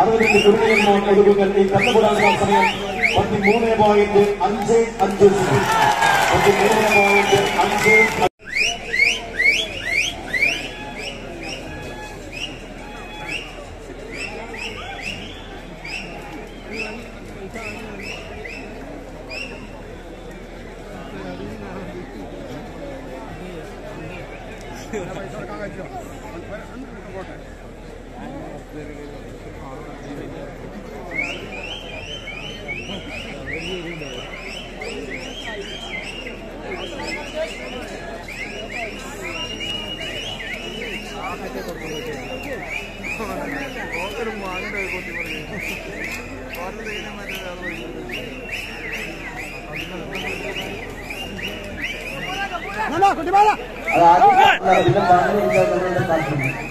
அறுபத்தி இருபத்தி மூன்று கட்டி கண்டுபிடாத சமயம் பத்து மூணு பாயிண்ட் அஞ்சு அஞ்சு பத்து மூணு பாயிண்ட் அஞ்சு Gracias. അത് ആദ്യം പിന്നെ പറഞ്ഞു നമ്മളുടെ താല്പര്യം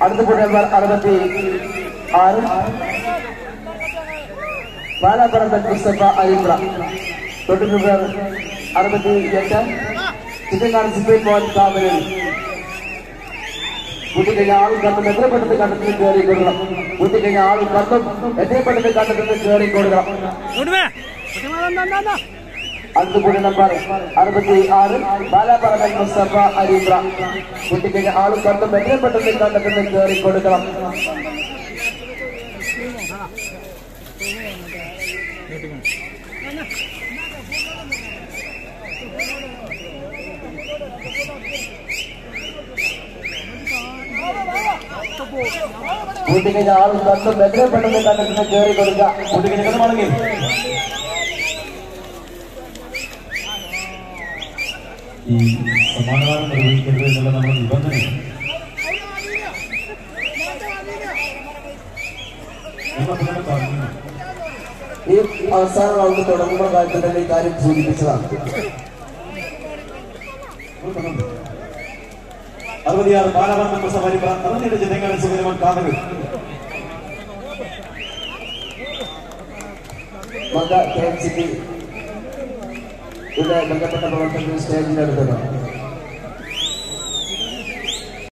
അടുത്ത ഫുഡ് നമ്പർ അറുപത്തി ആറ് ബാലാപറമ്പൻ മുസ്തഫ അലിബ്ര തൊട്ട് നമ്പർ അറുപത്തി എട്ട് ചിറ്റങ്ങാട് സുപ്രീം മോഹൻ കാമരൻ കൂട്ടിക്കഴിഞ്ഞ ആൾ കണ്ടും എത്ര പെട്ടെന്ന് കണ്ടത്തിൽ കയറി കൊടുക്കണം കൂട്ടിക്കഴിഞ്ഞ ആൾ കണ്ടും എത്ര പെട്ടെന്ന് കണ്ടത്തിൽ കയറി കൊടുക്കണം അടുത്ത നമ്പർ അറുപത്തി ആറ് ബാലാപറമ്പൻ മുസ്തഫ അരീന്ദ്ര കുട്ടിക്ക് ആളും കണ്ടും എത്രയും പെട്ടെന്ന് കണ്ടെത്തുന്ന കയറി കൊടുക്കണം. കൂട്ടിക്കഴിഞ്ഞ ആളും കണ്ടും എത്രയും പെട്ടെന്ന് കണ്ടെത്തുന്ന കയറി കൊടുക്കുക. കഥമാണെങ്കിൽ ഈ സമാധാനം നിർവഹിക്കരുത് എന്നുള്ള നമ്മുടെ നിബന്ധനയാണ്. ഈ അവസാന റൗണ്ട് തുടങ്ങുന്ന കാലത്ത് തന്നെ ഈ കാര്യം സൂചിപ്പിച്ചതാണ്. അറുപത്തിയാറ് ബാലവർണ സവാരി അറുപത്തിയേഴ് ജനങ്ങളെ സുഗരമൻ കാതകൾ. മക K M city Bu da bakatakalatın bir seyirciler de var.